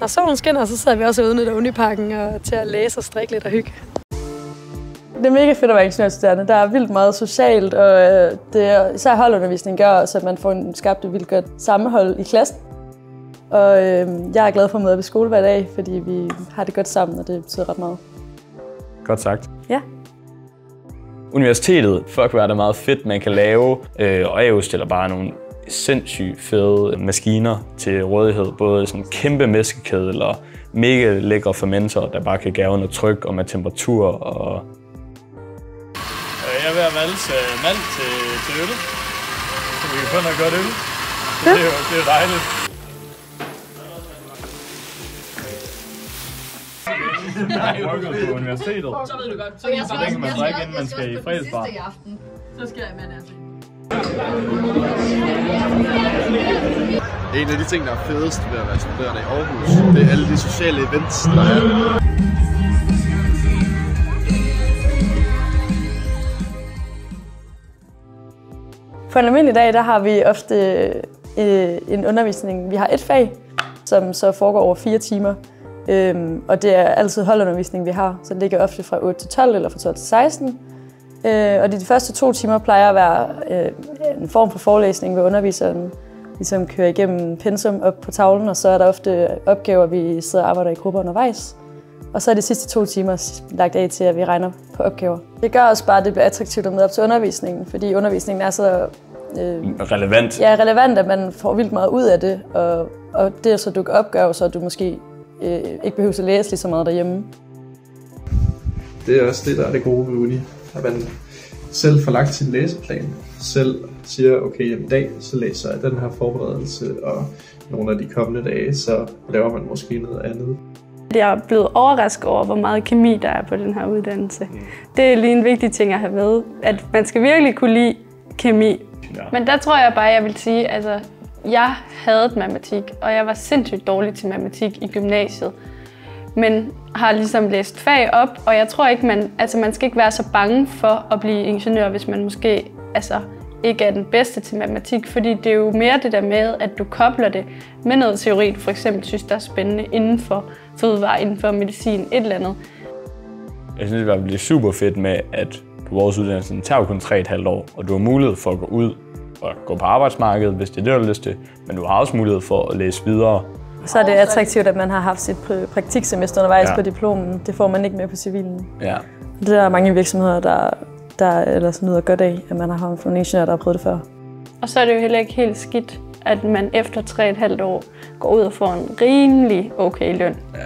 Når solen skinner, så sidder vi også ude i Uniparken og til at læse og strikke lidt og hygge. Det er mega fedt at være ingeniørstuderende. Der er vildt meget socialt, og øh, det er, især holdundervisning gør også, at man får en skabt et vildt godt sammenhold i klassen. Og øh, jeg er glad for at møde op i skole hver dag, fordi vi har det godt sammen, og det betyder ret meget. Godt sagt. Ja. Universitetet, fuck hvor er det meget fedt, man kan lave, øh, og AU stiller bare nogle sindssygt fede maskiner til rådighed. Både sådan kæmpe mæskekedel og mega lækre fermenter, der bare kan gave under tryk og med temperatur. Og... Jeg er ved at valse mand til, til øl, så vi kan få noget godt øl. Det er jo, det er jo dejligt. Nej, jeg på universitetet. Så ved du godt. Så, Så den kan man drikke, inden man skal i fredagsbar. Så skal jeg med altså. En af de ting, der er fedest ved at være studerende i Aarhus, det er alle de sociale events, der er. På en almindelig dag, der har vi ofte øh, en undervisning. Vi har et fag, som så foregår over fire timer. Øhm, og det er altid holdundervisning, vi har. Så det ligger ofte fra 8 til 12 eller fra 12 til 16. Øh, og de, de første to timer plejer at være øh, en form for forelæsning, hvor underviseren ligesom kører igennem pensum op på tavlen, og så er der ofte opgaver, vi sidder og arbejder i grupper undervejs. Og så er de sidste to timer lagt af til, at vi regner på opgaver. Det gør også bare, at det bliver attraktivt at møde op til undervisningen, fordi undervisningen er så øh, Relevant. ja, relevant, at man får vildt meget ud af det. Og, og det at så dukke op, gør jo så, at du måske øh, ikke behøver at læse lige så meget derhjemme. Det er også det, der er det gode ved uni. At man selv får lagt sin læseplan. Selv siger, okay, jamen, i dag så læser jeg den her forberedelse, og nogle af de kommende dage, så laver man måske noget andet. Jeg er blevet overrasket over, hvor meget kemi der er på den her uddannelse. Det er lige en vigtig ting at have med, at man skal virkelig kunne lide kemi. Ja. Men der tror jeg bare, jeg vil sige, altså, jeg havde matematik, og jeg var sindssygt dårlig til matematik i gymnasiet. Men har ligesom læst fag op, og jeg tror ikke, man, altså man skal ikke være så bange for at blive ingeniør, hvis man måske altså, ikke er den bedste til matematik, fordi det er jo mere det der med, at du kobler det med noget teori, du for eksempel synes, der er spændende inden for fødevare, inden for medicin, et eller andet. Jeg synes, det bliver super fedt med, at på vores uddannelse tager jo kun 3,5 år, og du har mulighed for at gå ud og gå på arbejdsmarkedet, hvis det er det, du har lyst til. Men du har også mulighed for at læse videre. Så er det attraktivt, at man har haft sit pr- praktiksemester undervejs ja. på diplomen. Det får man ikke med på civilen. Ja. Det er der mange virksomheder, der, der ellers nyder godt af, at man har haft nogle ingeniører, der har prøvet det før. Og så er det jo heller ikke helt skidt, at man efter 3,5 år går ud og får en rimelig okay løn. ja.